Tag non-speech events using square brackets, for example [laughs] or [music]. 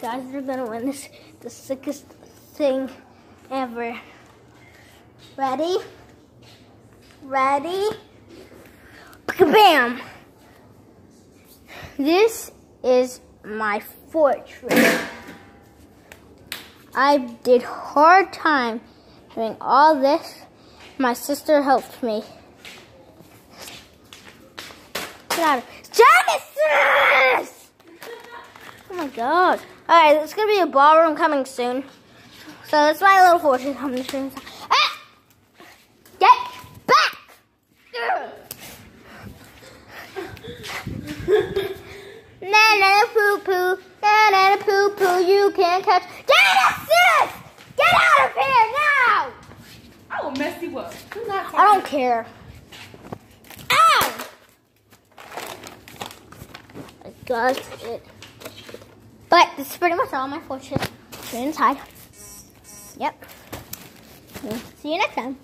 guys are gonna win this the sickest thing ever. Ready? Ready? Bam! This is my fortress. I did hard time doing all this. My sister helped me. Get out of Genesis! My god. Alright, it's gonna be a ballroom coming soon. So that's my little. I'm just showing Ah! Get back! [laughs] na na poo poo, na na poo poo, you can't catch Genesis! Get out of here now! I will mess you up. Not I don't care. Ow! I got it. But this is pretty much all my fortune. Inside. Yep. See you next time.